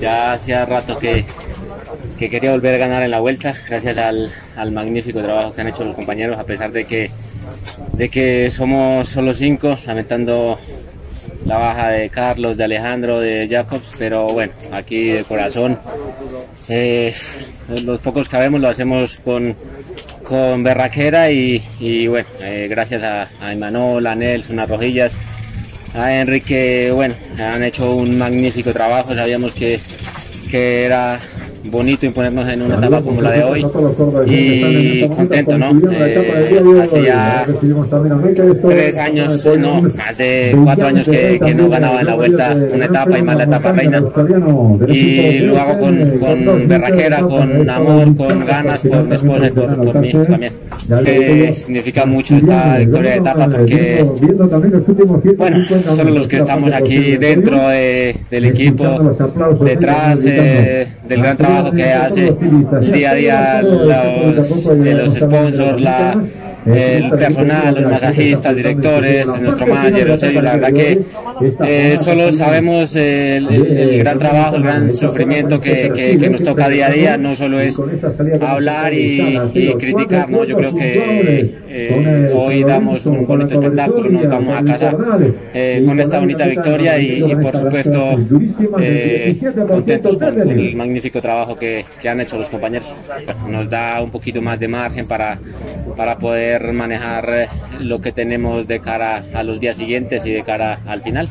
Ya hacía rato que, que, quería volver a ganar en la vuelta, gracias al, magnífico trabajo que han hecho los compañeros, a pesar de que, de que somos solo cinco, lamentando la baja de Carlos, de Alejandro, de Jacobs, pero bueno, aquí de corazón, los pocos que vemos lo hacemos con, con berraquera y, bueno, eh, gracias a, a a Nelson, a Rojillas, a Enrique, bueno, han hecho un magnífico trabajo, sabíamos que, que era bonito imponernos en una etapa como la de hoy y contento, ¿no? Eh, hace ya tres años, no, más de cuatro años que, que, no ganaba en la vuelta una etapa y más la etapa reina y lo hago con, con berraquera, con amor, con ganas por mi esposa y por, por mí también. Que significa mucho esta victoria de etapa porque, bueno, solo los que estamos aquí dentro de, del equipo, detrás eh, del gran trabajo que hace el día a día los, los sponsors, la, el personal, los masajistas, directores, nuestro manager, Eusebio, la verdad que eh, solo sabemos el, el, gran trabajo, el gran sufrimiento que, que, que, nos toca día a día, no solo es hablar y, y criticar, ¿no? yo creo que eh, hoy damos un bonito espectáculo, nos vamos a casa eh, con esta bonita victoria y, y por supuesto eh, contentos con, con, el magnífico trabajo que, que han hecho los compañeros. Nos da un poquito más de margen para, para manejar lo que tenemos de cara a los días siguientes y de cara al final.